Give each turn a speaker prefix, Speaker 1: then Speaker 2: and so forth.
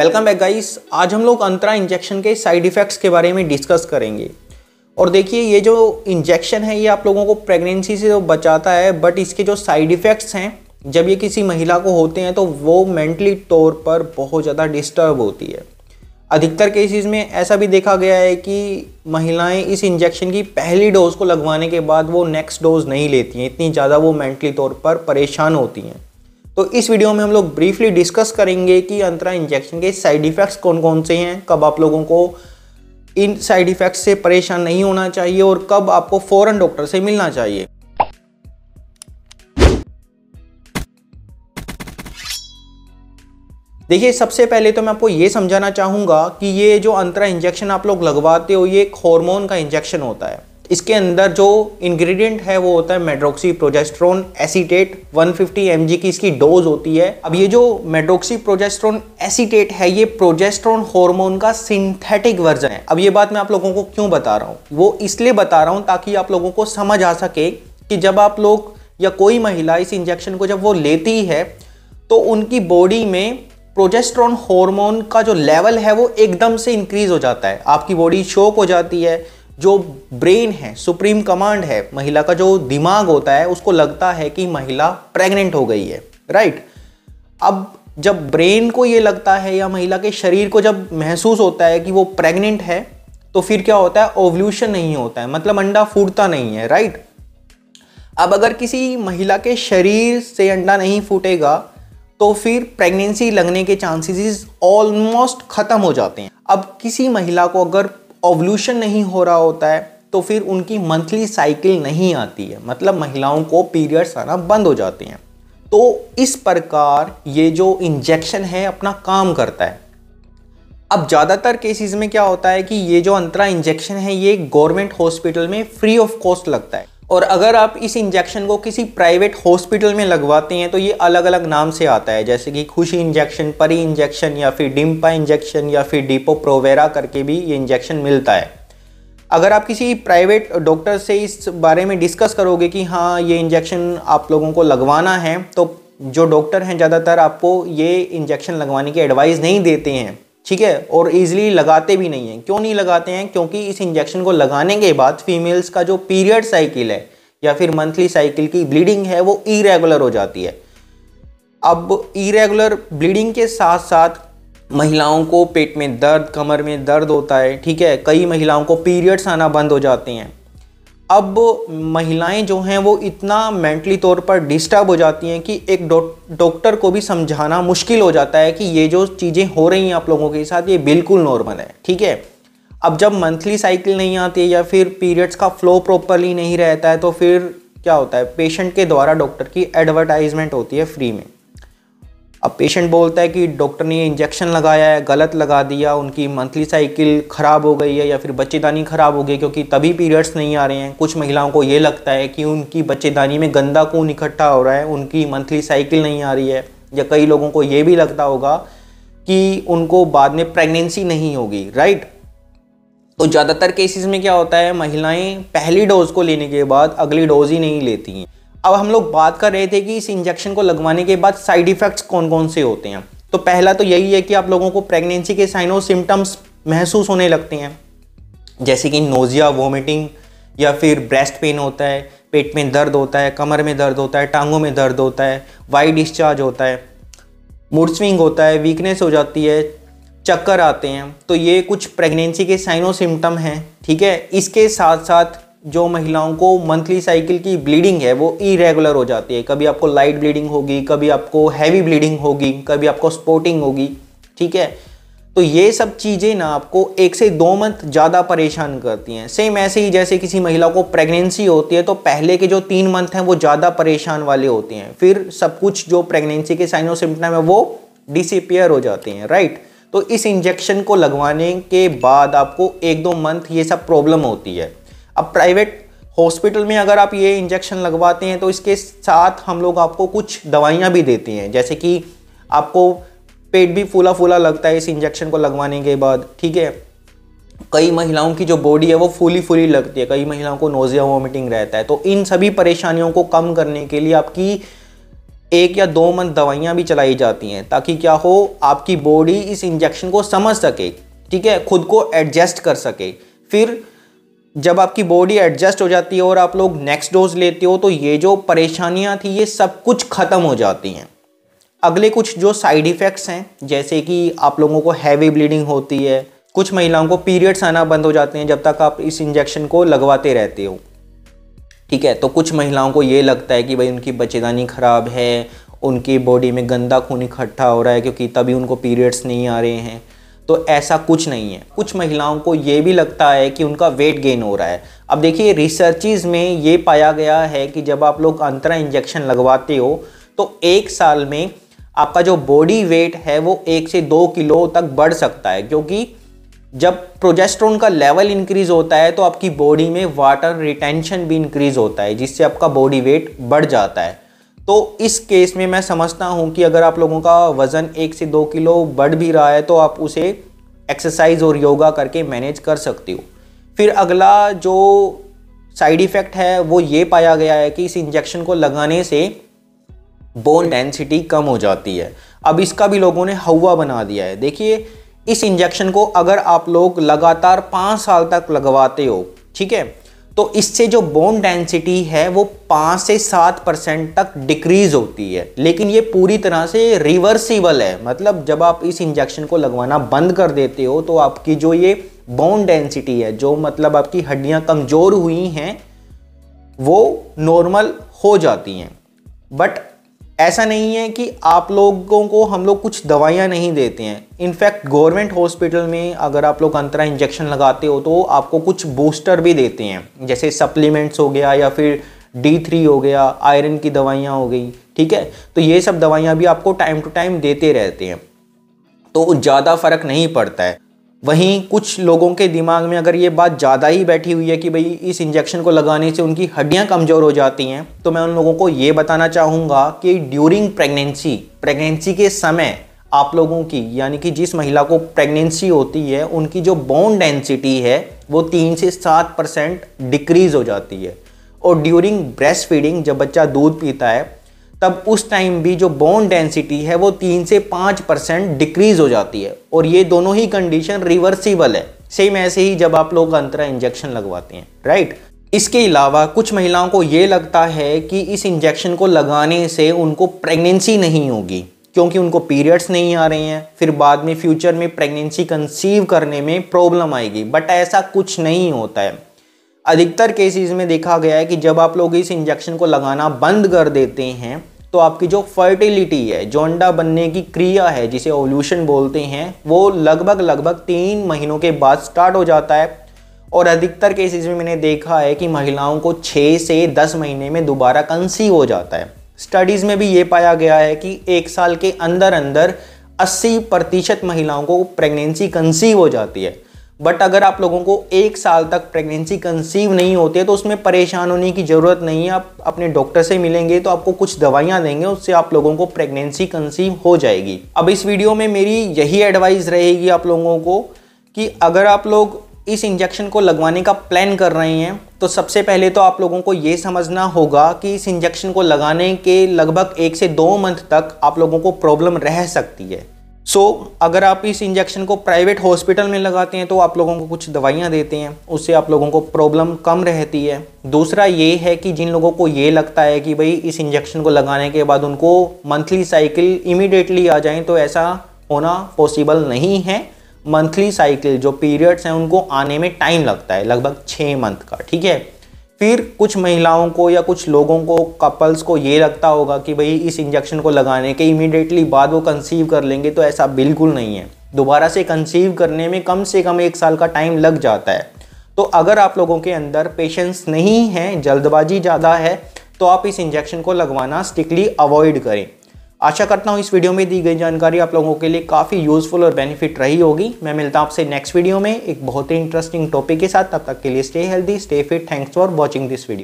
Speaker 1: Welcome back guys आज हम लोग अंतरा इंजेक्शन के साइड इफ़ेक्ट्स के बारे में डिस्कस करेंगे। और देखिए, ये जो इंजेक्शन है, ये आप लोगों को प्रेगनेंसी से तो बचाता है बट इसके जो साइड इफ़ेक्ट्स हैं, जब ये किसी महिला को होते हैं तो वो मेंटली तौर पर बहुत ज़्यादा डिस्टर्ब होती है। अधिकतर केसेस में ऐसा भी देखा गया है कि महिलाएँ इस इंजेक्शन की पहली डोज को लगवाने के बाद वो नेक्स्ट डोज नहीं लेती हैं। इतनी ज़्यादा वो मेंटली तौर पर परेशान होती हैं। तो इस वीडियो में हम लोग ब्रीफली डिस्कस करेंगे कि अंतरा इंजेक्शन के साइड इफ़ेक्ट्स कौन कौन से हैं, कब आप लोगों को इन साइड इफ़ेक्ट्स से परेशान नहीं होना चाहिए और कब आपको फ़ौरन डॉक्टर से मिलना चाहिए। देखिए, सबसे पहले तो मैं आपको ये समझाना चाहूँगा कि ये जो अंतरा इंजेक्शन आप लोग लगवाते हो, ये एक हॉर्मोन का इंजेक्शन होता है। इसके अंदर जो इंग्रेडिएंट है, वो होता है मेड्रोक्सी प्रोजेस्ट्रोन एसीटेट 150 फिफ्टी की इसकी डोज होती है। अब ये जो मेड्रोक्सी प्रोजेस्ट्रोन एसीटेट है, ये प्रोजेस्ट्रोन हार्मोन का सिंथेटिक वर्जन है। अब ये बात मैं आप लोगों को क्यों बता रहा हूँ? वो इसलिए बता रहा हूँ ताकि आप लोगों को समझ आ सके कि जब आप लोग या कोई महिला इस इंजेक्शन को जब वो लेती है तो उनकी बॉडी में प्रोजेस्ट्रॉन हार्मोन का जो लेवल है, वो एकदम से इंक्रीज हो जाता है। आपकी बॉडी शोक हो जाती है जो ब्रेन है सुप्रीम कमांड है, महिला का जो दिमाग होता है, उसको लगता है कि महिला प्रेग्नेंट हो गई है राइट अब जब ब्रेन को ये लगता है या महिला के शरीर को जब महसूस होता है कि वो प्रेग्नेंट है तो फिर क्या होता है? ओवल्यूशन नहीं होता है मतलब अंडा फूटता नहीं है राइट अब अगर किसी महिला के शरीर से अंडा नहीं फूटेगा तो फिर प्रेगनेंसी लगने के चांसेस ऑलमोस्ट ख़त्म हो जाते हैं। अब किसी महिला को अगर ओवल्यूशन नहीं हो रहा होता है तो फिर उनकी मंथली साइकिल नहीं आती है। मतलब महिलाओं को पीरियड्स आना बंद हो जाते हैं। तो इस प्रकार ये जो इंजेक्शन है, अपना काम करता है। अब ज़्यादातर केसेस में क्या होता है कि ये जो अंतरा इंजेक्शन है, ये गवर्नमेंट हॉस्पिटल में फ्री ऑफ़ कॉस्ट लगता है। और अगर आप इस इंजेक्शन को किसी प्राइवेट हॉस्पिटल में लगवाते हैं तो ये अलग अलग नाम से आता है। जैसे कि खुशी इंजेक्शन परी इंजेक्शन या फिर डिम्पा इंजेक्शन या फिर डिपो प्रोवेरा करके भी ये इंजेक्शन मिलता है। अगर आप किसी प्राइवेट डॉक्टर से इस बारे में डिस्कस करोगे कि हाँ ये इंजेक्शन आप लोगों को लगवाना है तो जो डॉक्टर हैं, ज़्यादातर आपको ये इंजेक्शन लगवाने की एडवाइस नहीं देते हैं। ठीक है? और ईजिली लगाते भी नहीं हैं। क्यों नहीं लगाते हैं? क्योंकि इस इंजेक्शन को लगाने के बाद फीमेल्स का जो पीरियड साइकिल है, या फिर मंथली साइकिल की ब्लीडिंग है, वो इरेगुलर हो जाती है। अब इरेगुलर ब्लीडिंग के साथ साथ महिलाओं को पेट में दर्द, कमर में दर्द होता है, ठीक है? कई महिलाओं को पीरियड्स आना बंद हो जाते हैं। अब महिलाएँ जो हैं वो इतना मेंटली तौर पर डिस्टर्ब हो जाती हैं कि एक डॉक्टर को भी समझाना मुश्किल हो जाता है कि ये जो चीज़ें हो रही हैं आप लोगों के साथ, ये बिल्कुल नॉर्मल है, ठीक है? अब जब मंथली साइकिल नहीं आती है या फिर पीरियड्स का फ्लो प्रॉपरली नहीं रहता है तो फिर क्या होता है? पेशेंट के द्वारा डॉक्टर की एडवर्टाइजमेंट होती है फ्री में। अब पेशेंट बोलता है कि डॉक्टर ने इंजेक्शन लगाया है, गलत लगा दिया, उनकी मंथली साइकिल ख़राब हो गई है या फिर बच्चेदानी ख़राब हो गई क्योंकि तभी पीरियड्स नहीं आ रहे हैं। कुछ महिलाओं को ये लगता है कि उनकी बच्चेदानी में गंदा खून इकट्ठा हो रहा है, उनकी मंथली साइकिल नहीं आ रही है। या कई लोगों को ये भी लगता होगा कि उनको बाद में प्रेगनेंसी नहीं होगी राइट तो ज़्यादातर केसेस में क्या होता है, महिलाएँ पहली डोज को लेने के बाद अगली डोज ही नहीं लेती हैं। अब हम लोग बात कर रहे थे कि इस इंजेक्शन को लगवाने के बाद साइड इफ़ेक्ट्स कौन कौन से होते हैं। तो पहला तो यही है कि आप लोगों को प्रेगनेंसी के साइनो सिम्टम्स महसूस होने लगते हैं। जैसे कि नोज़िया वोमिटिंग या फिर ब्रेस्ट पेन होता है, पेट में दर्द होता है, कमर में दर्द होता है, टांगों में दर्द होता है वाई डिस्चार्ज होता है मूड स्विंग होता है वीकनेस हो जाती है, चक्कर आते हैं। तो ये कुछ प्रेगनेंसी के साइनो सिम्टम हैं, ठीक है? इसके साथ साथ जो महिलाओं को मंथली साइकिल की ब्लीडिंग है, वो इरेगुलर हो जाती है। कभी आपको लाइट ब्लीडिंग होगी, कभी आपको हैवी ब्लीडिंग होगी, कभी आपको स्पोर्टिंग होगी, ठीक है? तो ये सब चीज़ें ना आपको एक से दो मंथ ज़्यादा परेशान करती हैं। सेम ऐसे ही जैसे किसी महिला को प्रेगनेंसी होती है तो पहले के जो तीन मंथ हैं, वो ज़्यादा परेशान वाले होते हैं। फिर सब कुछ जो प्रेगनेंसी के साइनो सिम्टम है, वो डिसपियर हो जाते हैं राइट तो इस इंजेक्शन को लगवाने के बाद आपको एक दो मंथ ये सब प्रॉब्लम होती है। अब प्राइवेट हॉस्पिटल में अगर आप ये इंजेक्शन लगवाते हैं तो इसके साथ हम लोग आपको कुछ दवाइयाँ भी देते हैं। जैसे कि आपको पेट भी फूला फूला लगता है इस इंजेक्शन को लगवाने के बाद, ठीक है? कई महिलाओं की जो बॉडी है, वो फूली फूली लगती है। कई महिलाओं को नोजिया वोमिटिंग रहता है। तो इन सभी परेशानियों को कम करने के लिए आपकी एक या दो मंथ दवाइयाँ भी चलाई जाती हैं, ताकि क्या हो, आपकी बॉडी इस इंजेक्शन को समझ सके, ठीक है? खुद को एडजस्ट कर सके। फिर जब आपकी बॉडी एडजस्ट हो जाती है और आप लोग नेक्स्ट डोज लेते हो तो ये जो परेशानियाँ थी, ये सब कुछ ख़त्म हो जाती हैं। अगले कुछ जो साइड इफ़ेक्ट्स हैं, जैसे कि आप लोगों को हैवी ब्लीडिंग होती है, कुछ महिलाओं को पीरियड्स आना बंद हो जाते हैं जब तक आप इस इंजेक्शन को लगवाते रहते हो। ठीक है तो कुछ महिलाओं को ये लगता है कि भाई उनकी बच्चेदानी ख़राब है, उनकी बॉडी में गंदा खून इकट्ठा हो रहा है, क्योंकि तभी उनको पीरियड्स नहीं आ रहे हैं। तो ऐसा कुछ नहीं है। कुछ महिलाओं को ये भी लगता है कि उनका वेट गेन हो रहा है। अब देखिए रिसर्चेज में ये पाया गया है कि जब आप लोग अंतरा इंजेक्शन लगवाते हो तो एक साल में आपका जो बॉडी वेट है वो एक से दो किलो तक बढ़ सकता है। क्योंकि जब प्रोजेस्ट्रोन का लेवल इंक्रीज होता है तो आपकी बॉडी में वाटर रिटेंशन भी इंक्रीज होता है, जिससे आपका बॉडी वेट बढ़ जाता है। तो इस केस में मैं समझता हूँ कि अगर आप लोगों का वज़न एक से दो किलो बढ़ भी रहा है तो आप उसे एक्सरसाइज और योगा करके मैनेज कर सकते हो। फिर अगला जो साइड इफ़ेक्ट है, वो ये पाया गया है कि इस इंजेक्शन को लगाने से बोन डेंसिटी कम हो जाती है। अब इसका भी लोगों ने हवा बना दिया है। देखिए, इस इंजेक्शन को अगर आप लोग लगातार पाँच साल तक लगवाते हो, ठीक है तो इससे जो बोन डेंसिटी है, वो पाँच से सात परसेंट तक डिक्रीज होती है। लेकिन ये पूरी तरह से रिवर्सिबल है। मतलब जब आप इस इंजेक्शन को लगवाना बंद कर देते हो तो आपकी जो ये बोन डेंसिटी है, जो मतलब आपकी हड्डियाँ कमज़ोर हुई हैं, वो नॉर्मल हो जाती हैं। बट ऐसा नहीं है कि आप लोगों को हम लोग कुछ दवाइयाँ नहीं देते हैं। इनफैक्ट गवर्नमेंट हॉस्पिटल में अगर आप लोग अंतरा इंजेक्शन लगाते हो तो आपको कुछ बूस्टर भी देते हैं। जैसे सप्लीमेंट्स हो गया या फिर डी थ्री हो गया, आयरन की दवाइयाँ हो गई, ठीक है? तो ये सब दवाइयाँ भी आपको टाइम टू टाइम देते रहते हैं। तो ज़्यादा फ़र्क नहीं पड़ता है। वहीं कुछ लोगों के दिमाग में अगर ये बात ज़्यादा ही बैठी हुई है कि भाई इस इंजेक्शन को लगाने से उनकी हड्डियाँ कमज़ोर हो जाती हैं तो मैं उन लोगों को ये बताना चाहूँगा कि ड्यूरिंग प्रेगनेंसी प्रेगनेंसी के समय आप लोगों की, यानी कि जिस महिला को प्रेगनेंसी होती है, उनकी जो बोन डेंसिटी है, वो तीन से सात परसेंट डिक्रीज़ हो जाती है। और ड्यूरिंग ब्रेस्ट फीडिंग जब बच्चा दूध पीता है तब उस टाइम भी जो बोन डेंसिटी है, वो तीन से पाँच परसेंट डिक्रीज हो जाती है। और ये दोनों ही कंडीशन रिवर्सिबल है। सेम ऐसे ही जब आप लोग अंतरा इंजेक्शन लगवाते हैं राइट इसके अलावा कुछ महिलाओं को ये लगता है कि इस इंजेक्शन को लगाने से उनको प्रेगनेंसी नहीं होगी, क्योंकि उनको पीरियड्स नहीं आ रहे हैं। फिर बाद में फ्यूचर में प्रेगनेंसी कंसीव करने में प्रॉब्लम आएगी। बट ऐसा कुछ नहीं होता है। अधिकतर केसेस में देखा गया है कि जब आप लोग इस इंजेक्शन को लगाना बंद कर देते हैं तो आपकी जो फर्टिलिटी है, जो अंडा बनने की क्रिया है, जिसे ओल्यूशन बोलते हैं, वो लगभग लगभग तीन महीनों के बाद स्टार्ट हो जाता है। और अधिकतर केसेस में मैंने देखा है कि महिलाओं को छः से दस महीने में दोबारा कंसीव हो जाता है। स्टडीज़ में भी ये पाया गया है कि एक साल के अंदर अंदर 80 प्रतिशत महिलाओं को प्रेगनेंसी कंसीव हो जाती है। बट अगर आप लोगों को एक साल तक प्रेगनेंसी कंसीव नहीं होती है तो उसमें परेशान होने की ज़रूरत नहीं है। आप अपने डॉक्टर से मिलेंगे तो आपको कुछ दवाइयाँ देंगे, उससे आप लोगों को प्रेगनेंसी कंसीव हो जाएगी। अब इस वीडियो में मेरी यही एडवाइस रहेगी आप लोगों को कि अगर आप लोग इस इंजेक्शन को लगवाने का प्लान कर रहे हैं तो सबसे पहले तो आप लोगों को ये समझना होगा कि इस इंजेक्शन को लगाने के लगभग एक से दो मंथ तक आप लोगों को प्रॉब्लम रह सकती है। सो so, अगर आप इस इंजेक्शन को प्राइवेट हॉस्पिटल में लगाते हैं तो आप लोगों को कुछ दवाइयाँ देते हैं उससे आप लोगों को प्रॉब्लम कम रहती है। दूसरा ये है कि जिन लोगों को ये लगता है कि भाई इस इंजेक्शन को लगाने के बाद उनको मंथली साइकिल इमीडिएटली आ जाएँ तो ऐसा होना पॉसिबल नहीं है। मंथली साइकिल जो पीरियड्स हैं उनको आने में टाइम लगता है लगभग छः मंथ का ठीक है? फिर कुछ महिलाओं को या कुछ लोगों को कपल्स को ये लगता होगा कि भाई इस इंजेक्शन को लगाने के इमीडिएटली बाद वो कंसीव कर लेंगे तो ऐसा बिल्कुल नहीं है। दोबारा से कंसीव करने में कम से कम एक साल का टाइम लग जाता है। तो अगर आप लोगों के अंदर पेशेंस नहीं है, जल्दबाजी ज़्यादा है तो आप इस इंजेक्शन को लगवाना स्ट्रिक्टली अवॉइड करें। आशा करता हूँ इस वीडियो में दी गई जानकारी आप लोगों के लिए काफ़ी यूज़फुल और बेनिफिट रही होगी। मैं मिलता हूँ आपसे नेक्स्ट वीडियो में। एक बहुत ही इंटरेस्टिंग टॉपिक के साथ, तब तक के लिए stay healthy stay fit thanks for watching this video